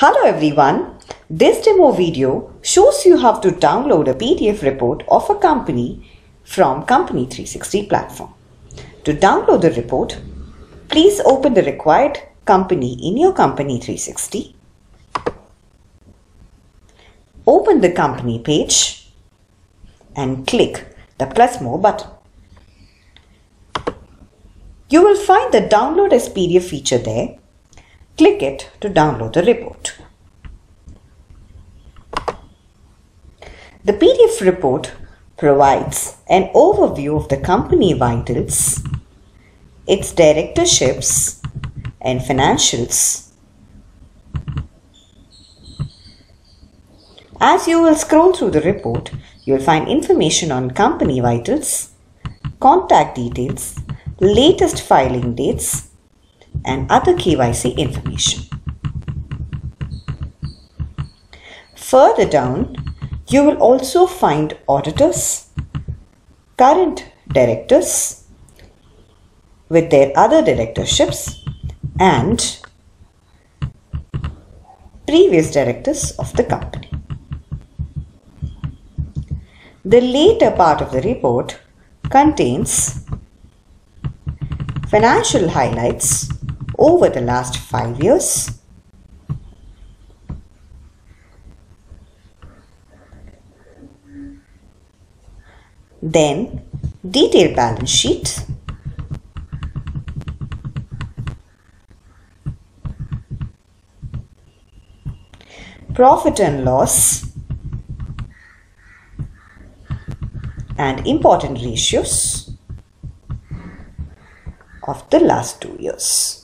Hello everyone. This demo video shows you how to download a PDF report of a company from Company 360 platform. To download the report, please open the required company in your Company 360. Open the company page and click the plus more button. You will find the download as PDF feature there Click it to download the report. The PDF report provides an overview of the company vitals, its directorships and financials. As you will scroll through the report, you will find information on company vitals, contact details, latest filing dates, and other KYC information. Further down, you will also find auditors, current directors with their other directorships and previous directors of the company. The later part of the report contains financial highlights over the last five years. Then detailed balance sheet. Profit and loss and important ratios of the last two years.